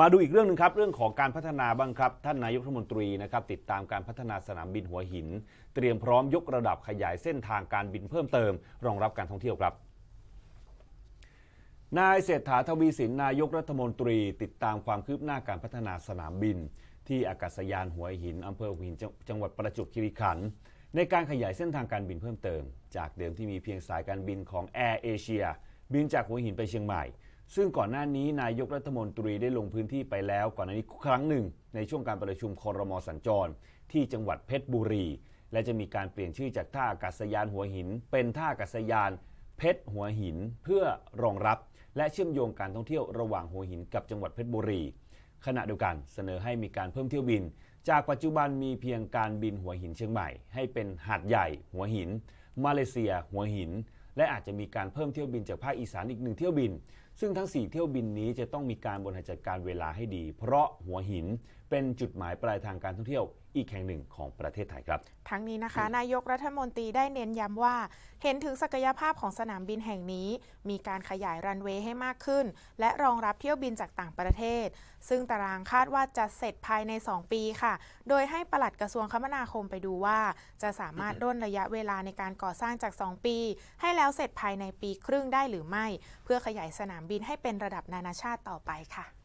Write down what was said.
มาดูอีกเรื่องหนึ่งครับเรื่องของการพัฒนาบ้างครับ ท่านนายกรัฐมนตรีนะครับติดตามการพัฒนาสนามบินหัวหิน เตรียมพร้อมยกระดับขยายเส้นทางการบินเพิ่มเติม รองรับการท่องเที่ยวครับนายเศรษฐาทวีสินนายกรัฐมนตรี ติดตามความคืบหน้าการพัฒนาสนามบิน ที่อากาศยานหัวหินอำเภอหัวหินจังจังหวัดประจวบคีรีขันธ์ในการขยายเส้นทางการบินเพิ่มเติม จากเดิมที่มีเพียงสายการบินของ Air Asia บินจากหัวหินไปเชียงใหม่ ซึ่งก่อนหน้านี้นายกรัฐมนตรีได้ลงพื้นที่ไปแล้ว ก่อนหน้านี้ครั้งหนึ่ง ในช่วงการประชุมคอรมอสัญจร ที่จังหวัดเพชรบุรี และจะมีการเปลี่ยนชื่อจากท่าอากาศยานหัวหิน เป็นท่าอากาศยานเพชรหัวหินเพื่อรองรับ และเชื่อมโยงการท่องเที่ยวระหว่างหัวหินกับจังหวัดเพชรบุรี ขณะเดียวกันเสนอให้มีการเพิ่มเที่ยวบิน จากปัจจุบันมีเพียงการบินหัวหินเชียงใหม่ ให้เป็นหาดใหญ่ หัวหิน มาเลเซีย หัวหิน และอาจจะมีการเพิ่มเที่ยวบินจากภาคอีสานอีกหนึ่งเที่ยวบินซึ่งทั้ง 4 เที่ยวบินนี้จะต้องมีการบริหารจัดการเวลาให้ดี เพราะหัวหินเป็นจุดหมายปลายทางการท่องเที่ยวอีกแห่งหนึ่งของประเทศไทยครับ ทั้งนี้นะคะ นายกรัฐมนตรีได้เน้นย้ำว่า เห็นถึงศักยภาพของสนามบินแห่งนี้ มีการขยายรันเวย์ให้มากขึ้น และรองรับเที่ยวบินจากต่างประเทศ ซึ่งตารางคาดว่าจะเสร็จภายใน 2 ปีค่ะ โดยให้ปลัดกระทรวงคมนาคมไปดูว่า จะสามารถร่นระยะเวลาในการก่อสร้างจาก 2 ปี ให้แล้วเสร็จภายในปีครึ่งได้หรือไม่ เพื่อขยายสนามนามบินให้เป็นระดับนานาชาติต่อไปค่ะ